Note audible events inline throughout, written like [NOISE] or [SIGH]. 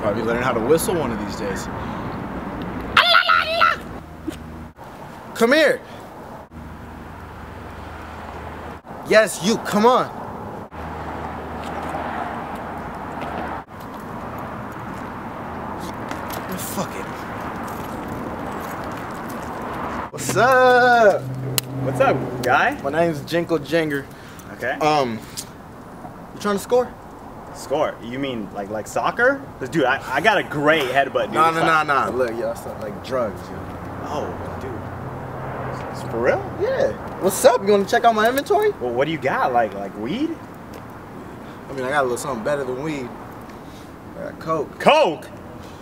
Probably learning how to whistle one of these days. Come here. Yes, you, come on. Fuck it. What's up? What's up, guy? My name's Jinkle Jinger. Okay. Um, you trying to score? Score? You mean like like soccer? 'Cause, Dude, I, I got a great headbutt, dude. Nah, like- nah, nah. Look, not like drugs, yo. Oh, dude. It's for real? Yeah. What's up? You want to check out my inventory? Well, what do you got? Like like weed? I mean, I got a little something better than weed. I got coke. Coke?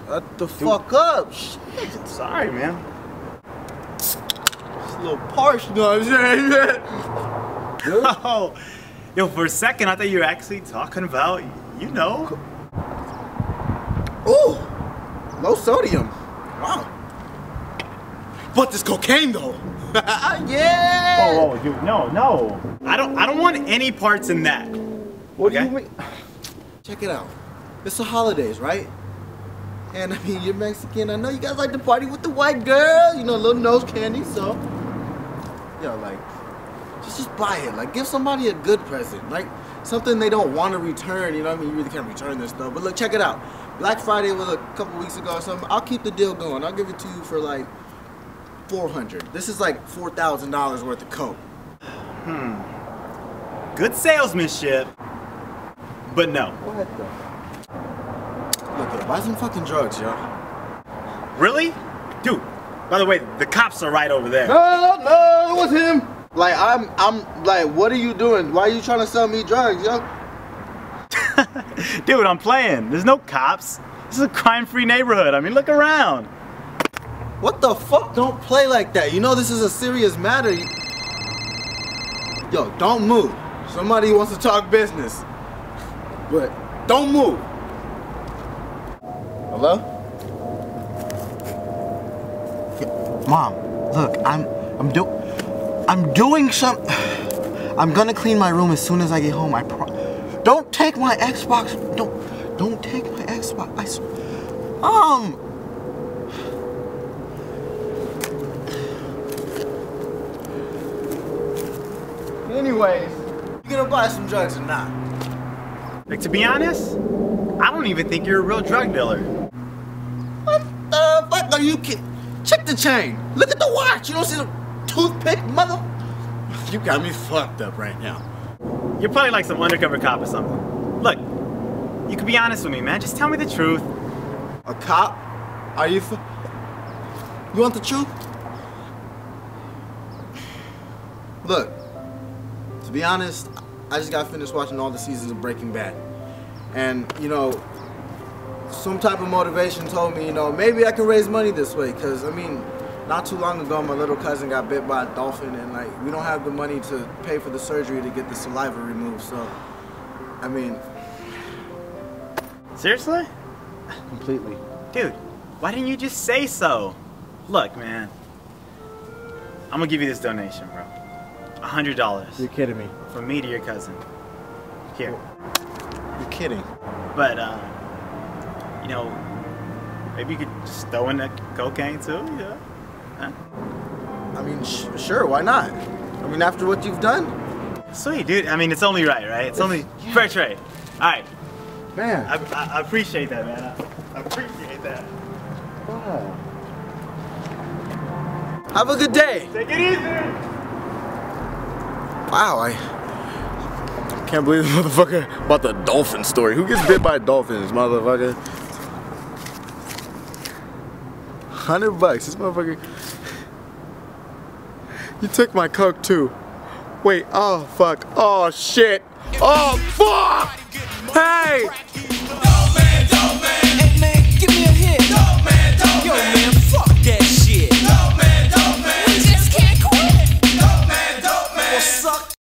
Shut the fuck up. Shit. Sorry, man. It's a little parched, you know what I'm saying? Dude. [LAUGHS] [LAUGHS] Oh, yo, for a second I thought you were actually talking about, you know. Ooh, low sodium. Wow. But this cocaine though. [LAUGHS] yeah. Oh, oh, dude, no, no. I don't I don't want any parts in that. What okay. do you mean? Check it out. It's the holidays, right? And I mean, you're Mexican. I know you guys like to party with the white girl. You know, little nose candy. So, yo, like, just just buy it. Like, give somebody a good present. Like, something they don't want to return. You know what I mean? You really can't return this stuff. But look, check it out. Black Friday was a couple weeks ago or something. I'll keep the deal going. I'll give it to you for like 400. This is like $4,000 worth of coke. Hmm. Good salesmanship. But no. What the? Look, yo, buy some fucking drugs, yo. Really? Dude, by the way, the cops are right over there. No, no, it was him. Like I'm, I'm like, what are you doing? Why are you trying to sell me drugs, yo? [LAUGHS] Dude, I'm playing. There's no cops. This is a crime-free neighborhood. I mean, look around. What the fuck? Don't play like that. You know this is a serious matter. You- Yo, don't move. Somebody wants to talk business. But don't move. Hello? [LAUGHS] Mom, look, I'm I'm do I'm doing some I'm gonna clean my room as soon as I get home. I pro Don't take my Xbox. Don't don't take my Xbox. I Um Anyways, you gonna buy some drugs or not? Like, to be honest, I don't even think you're a real drug dealer. What the fuck are you kidding? Check the chain. Look at the watch. You don't see the toothpick, mother? You got me fucked up right now. You're probably like some undercover cop or something. Look, you can be honest with me, man. Just tell me the truth. A cop? Are you? F- you want the truth? Look, to be honest, I just got finished watching all the seasons of Breaking Bad, and you know, some type of motivation told me, you know, maybe I can raise money this way. Cause I mean, not too long ago, my little cousin got bit by a dolphin, and like we don't have the money to pay for the surgery to get the saliva removed. So, I mean, Seriously? completely. Dude, why didn't you just say so? Look, man. I'm gonna give you this donation, bro. A hundred dollars You're kidding me. from me to your cousin. Here. You're kidding. But uh, you know, maybe you could just throw in that cocaine too, yeah. Huh? I mean, sh- sure, why not? I mean, after what you've done, Sweet, dude. I mean, it's only right, right? It's only fair trade. All right. man. I, I, I appreciate that, man. I, I appreciate that. Wow. Have a good day. Take it easy. Wow, I can't believe this motherfucker about the dolphin story. Who gets bit by dolphins, motherfucker? Hundred bucks. This motherfucker. You took my coke too. Wait. Oh fuck. Oh shit. Oh fuck. Hey.